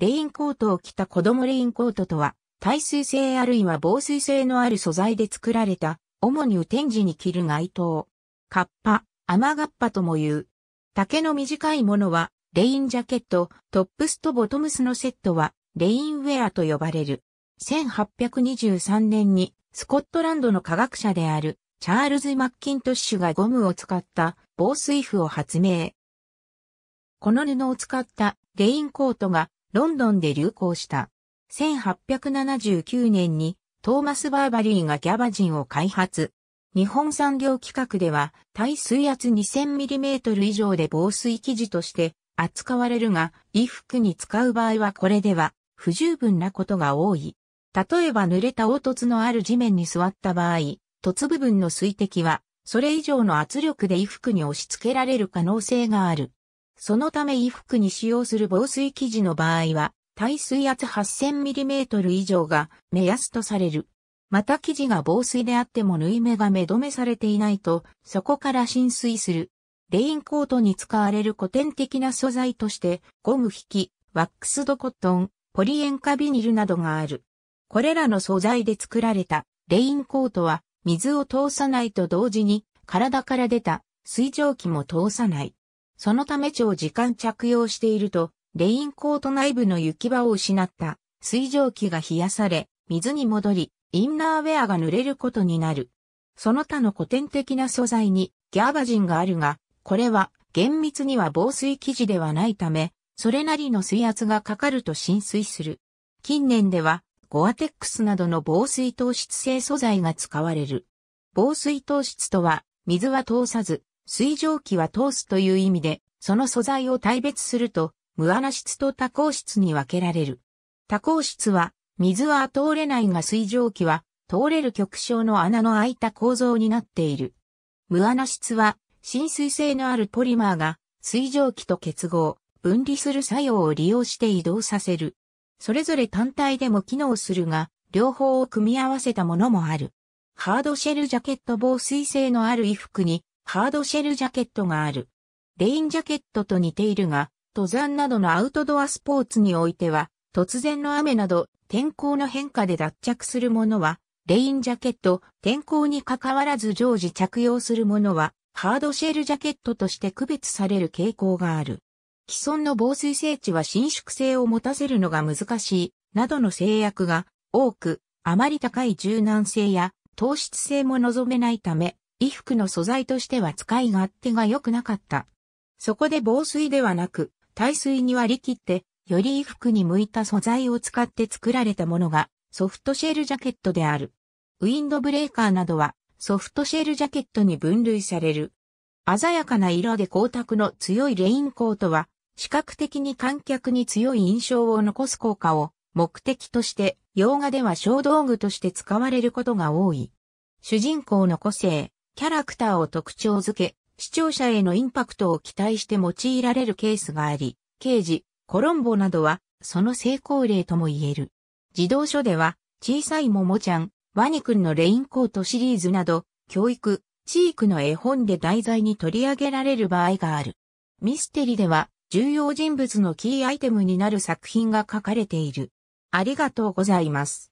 レインコートを着た子供レインコートとは、耐水性あるいは防水性のある素材で作られた、主に雨天時に着る街灯。カッパ、雨がっぱとも言う。丈の短いものは、レインジャケット、トップスとボトムスのセットは、レインウェアと呼ばれる。1823年に、スコットランドの科学者である、チャールズ・マッキントッシュがゴムを使った防水布を発明。この布を使ったレインコートがロンドンで流行した。1879年にトーマス・バーバリーがギャバジンを開発。日本産業規格では耐水圧 2000mm 以上で防水生地として扱われるが、衣服に使う場合はこれでは不十分なことが多い。例えば濡れた凹凸のある地面に座った場合、凸部分の水滴はそれ以上の圧力で衣服に押し付けられる可能性がある。そのため衣服に使用する防水生地の場合は、耐水圧 8000mm 以上が目安とされる。また生地が防水であっても縫い目が目止めされていないと、そこから浸水する。レインコートに使われる古典的な素材として、ゴム引き、ワックスドコットン、ポリ塩化ビニルなどがある。これらの素材で作られたレインコートは水を通さないと同時に体から出た水蒸気も通さない。そのため長時間着用していると、レインコート内部の行き場を失った水蒸気が冷やされ、水に戻り、インナーウェアが濡れることになる。その他の古典的な素材にギャバジンがあるが、これは厳密には防水生地ではないため、それなりの水圧がかかると浸水する。近年では、ゴアテックスなどの防水糖質性素材が使われる。防水糖質とは、水は通さず、水蒸気は通すという意味で、その素材を大別すると、無穴質と多孔質に分けられる。多孔質は、水は通れないが水蒸気は、通れる極小の穴の開いた構造になっている。無穴質は、浸水性のあるポリマーが、水蒸気と結合、分離する作用を利用して移動させる。それぞれ単体でも機能するが、両方を組み合わせたものもある。ハードシェルジャケット防水性のある衣服にハードシェルジャケットがある。レインジャケットと似ているが、登山などのアウトドアスポーツにおいては、突然の雨など天候の変化で脱着するものは、レインジャケット、天候に関わらず常時着用するものは、ハードシェルジャケットとして区別される傾向がある。既存の防水性地は伸縮性を持たせるのが難しい、などの制約が多く、あまり高い柔軟性や糖質性も望めないため、衣服の素材としては使い勝手が良くなかった。そこで防水ではなく、耐水に割り切って、より衣服に向いた素材を使って作られたものが、ソフトシェルジャケットである。ウィンドブレーカーなどは、ソフトシェルジャケットに分類される。鮮やかな色で光沢の強いレインコートは、視覚的に観客に強い印象を残す効果を目的として、洋画では小道具として使われることが多い。主人公の個性、キャラクターを特徴づけ、視聴者へのインパクトを期待して用いられるケースがあり、刑事、コロンボなどは、その成功例とも言える。児童書では、小さいももちゃん、ワニくんのレインコートシリーズなど、教育、地域の絵本で題材に取り上げられる場合がある。ミステリでは、重要人物のキーアイテムになる作品が書かれている。ありがとうございます。